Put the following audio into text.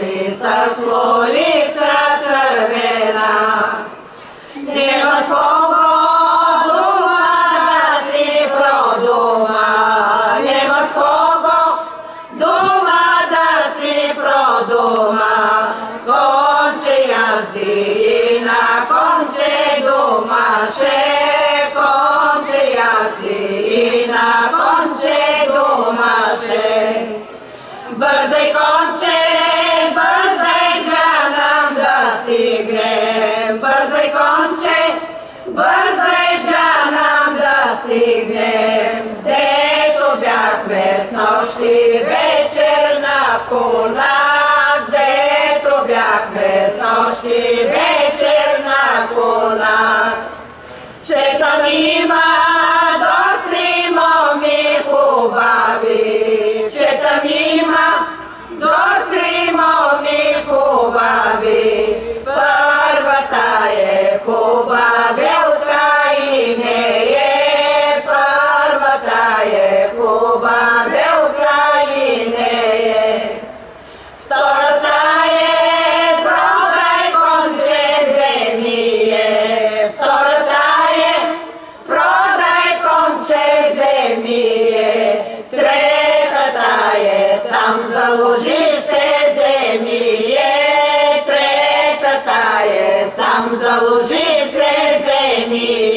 с лолица цървена. Нема с кого дума да си продума, нема с кого дума да си продума. Конче язди и на конче думаше, бързай, джанам да стигнем. Дето бяхме с нощи вечер на кола, дето бяхме с нощи вечер на кола. там заложи се земие, третата е, сам заложи се земие.